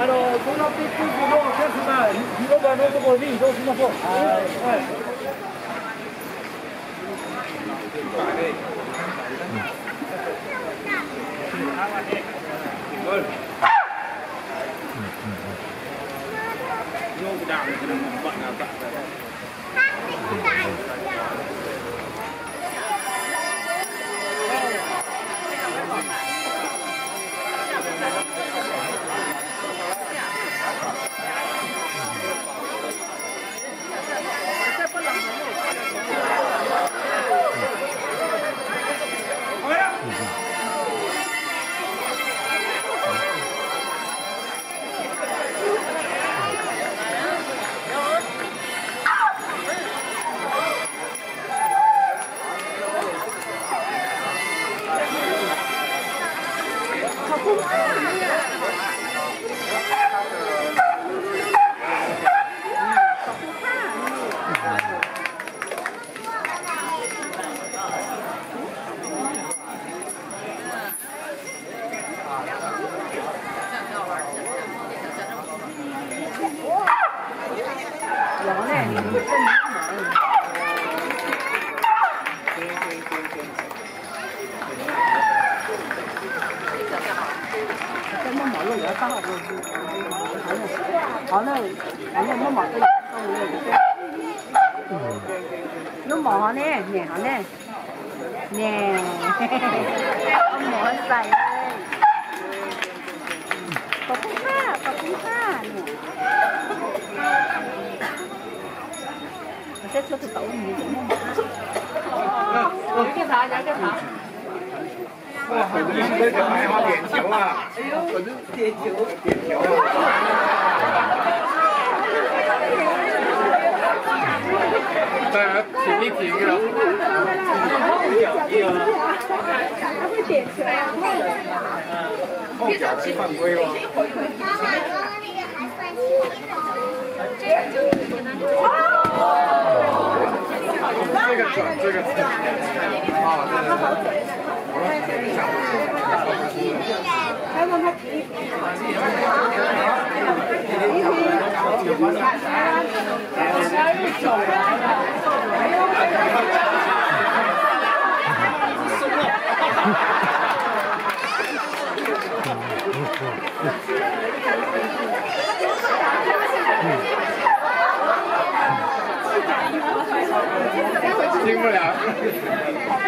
あの、そのピックのお客様、広場のところに移動しましょう。はい。 យកដាក់ក្នុងបាក់ដាក់ដាក់ nó mỏ nè nè nè nè không mỏ xài 我在车子倒你怎么有一个啥，有一个啥。哇，很厉害，这个还要点球。啊！哎呦，我这点球，点球。啊！大家停一停啊！还会点球。啊？犯规哦。这个转，这个转，啊，这个。进不了。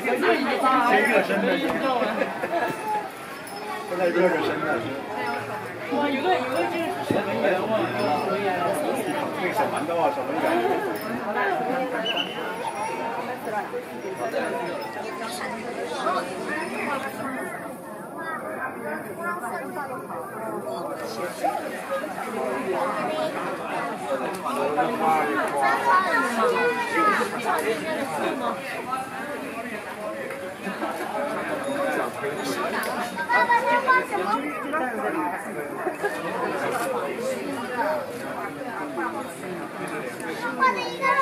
先热身的，现在热身的。哇，有个有个就是守门员哇，守门员。那个小馒头啊，小门员。我的一个是。